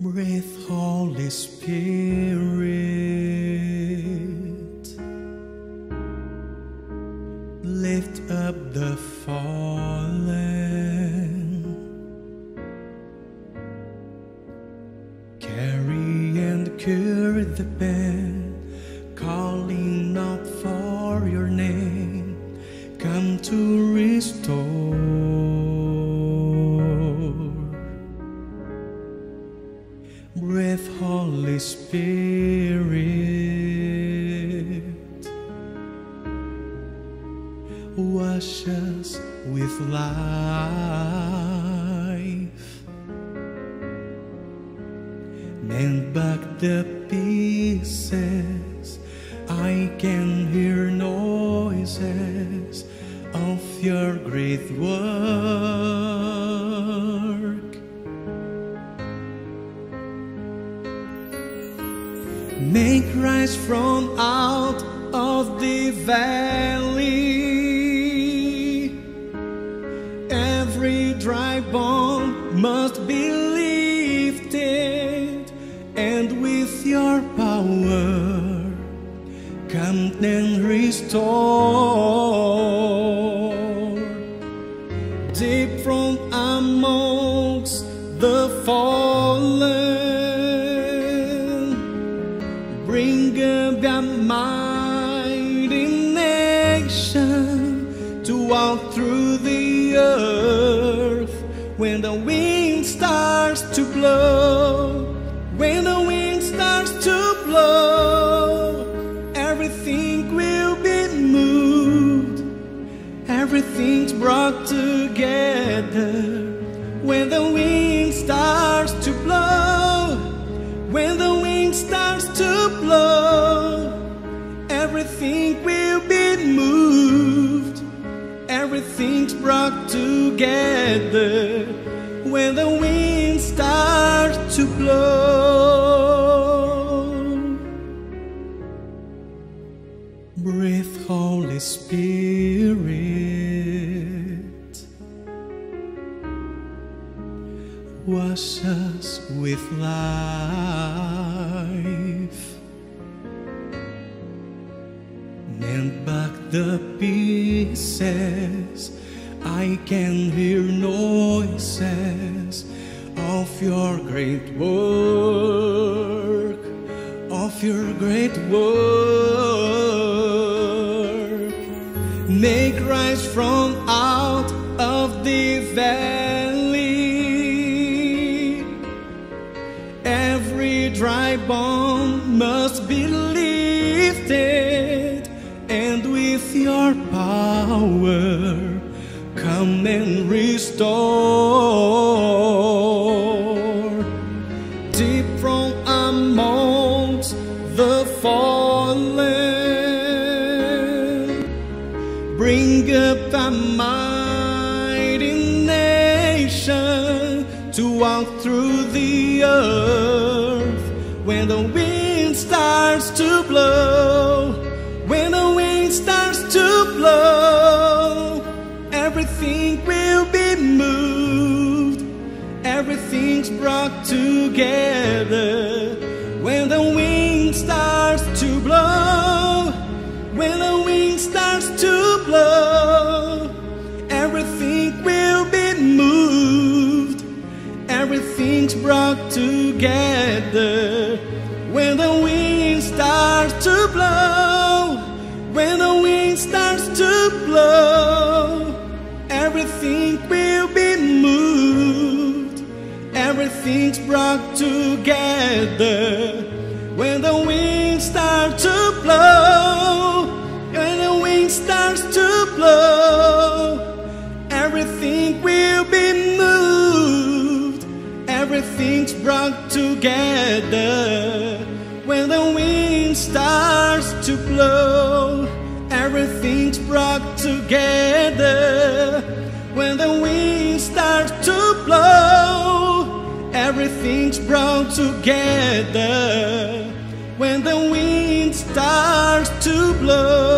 Breathe, Holy Spirit. Wash us with life. Mend back the pieces. I can hear noises of your great work. Make rise from out of the valley. Your power, come and restore. Deep from amongst the fallen, bring about mighty nation to walk through the earth when the wind starts to blow. When the wind blow, everything will be moved. Everything's brought together when the wind starts to blow. When the wind starts to blow, everything will be moved. Everything's brought together when the wind starts to blow. Holy Spirit. Wash us with life. Mend back the pieces. I can hear noises of your great work, of your great work. Rise from out of the valley. Every dry bone must be lifted, and with your power, come and restore. Deep from blow. When the wind starts to blow, everything will be moved. Everything's brought together Everything's brought together when the wind starts to blow. When the wind starts to blow, everything will be moved. Everything's brought together when the wind starts to blow. Everything's brought together brought together when the wind starts to blow.